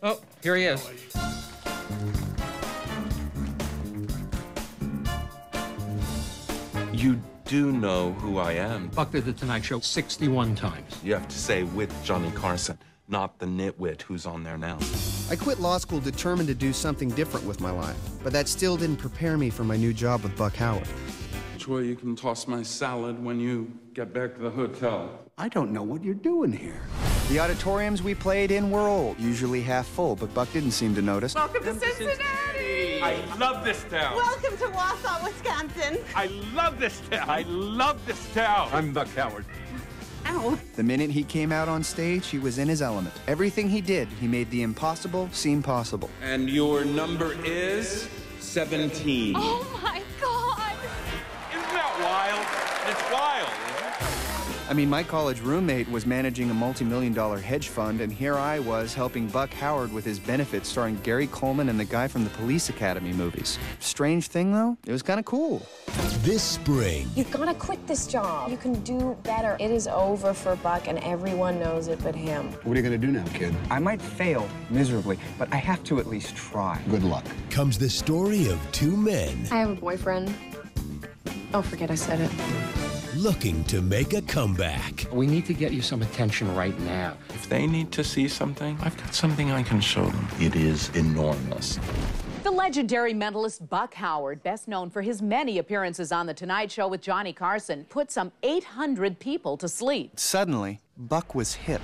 Oh, here he is. You do know who I am. Buck did the Tonight Show 61 times. You have to say with Johnny Carson, not the nitwit who's on there now. I quit law school determined to do something different with my life, but that still didn't prepare me for my new job with Buck Howard. Troy, you can toss my salad when you get back to the hotel. I don't know what you're doing here. The auditoriums we played in were old, usually half full, but Buck didn't seem to notice. Welcome to Cincinnati! I love this town. Welcome to Wausau, Wisconsin. I love this town. I love this town. I'm Buck Howard. Ow. The minute he came out on stage, he was in his element. Everything he did, he made the impossible seem possible. And your number is 17. Oh my I mean, my college roommate was managing a multi-million dollar hedge fund, and here I was helping Buck Howard with his benefits starring Gary Coleman and the guy from the Police Academy movies. Strange thing, though, it was kind of cool. This spring, You've got to quit this job. You can do better. It is over for Buck, and everyone knows it but him. What are you going to do now, kid? I might fail miserably, but I have to at least try. Good luck. comes the story of two men I have a boyfriend. Oh, forget I said it. Looking to make a comeback. We need to get you some attention right now. If they need to see something, I've got something I can show them. It is enormous. The legendary mentalist Buck Howard, best known for his many appearances on The Tonight Show with Johnny Carson, put some 800 people to sleep. Suddenly, Buck was hip.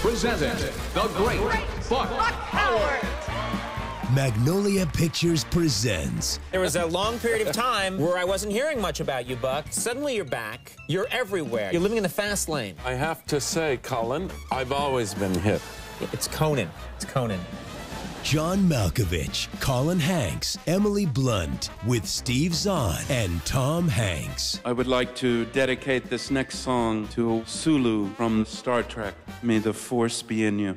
Presenting the great Buck Howard! Magnolia Pictures presents There was a long period of time where I wasn't hearing much about you, Buck. Suddenly you're back. You're everywhere. You're living in the fast lane. I have to say, Colin, I've always been hip. It's Conan. It's Conan. John Malkovich, Colin Hanks, Emily Blunt, with Steve Zahn and Tom Hanks. I would like to dedicate this next song to Sulu from Star Trek. May the Force be in you.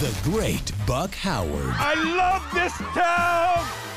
The Great Buck Howard. I love this town.